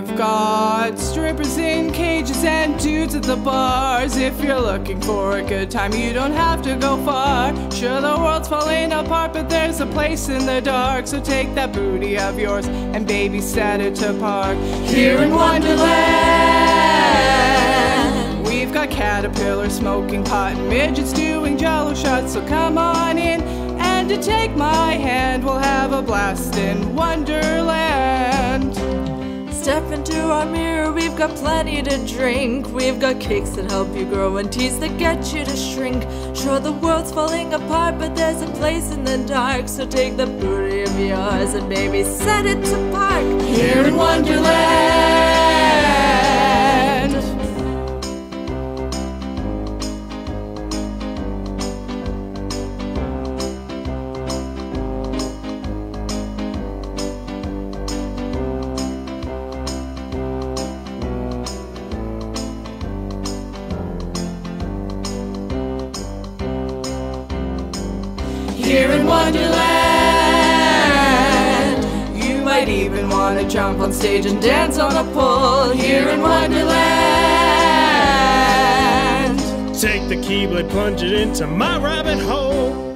We've got strippers in cages and dudes at the bars. If you're looking for a good time, you don't have to go far. Sure, the world's falling apart, but there's a place in the dark. So take that booty of yours and baby set it to park. Here in Wonderland, we've got caterpillars smoking pot and midgets doing jello shots. So come on in. And to take my hand, we'll have a blast in Wonderland. Into our mirror, we've got plenty to drink. We've got cakes that help you grow and teas that get you to shrink. Sure, the world's falling apart, but there's a place in the dark. So take the booty of yours and baby set it to park. Here Here in Wonderland, you might even want to jump on stage and dance on a pole. Here in Wonderland. Take the keyblade, plunge it into my rabbit hole.